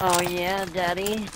Oh yeah, daddy.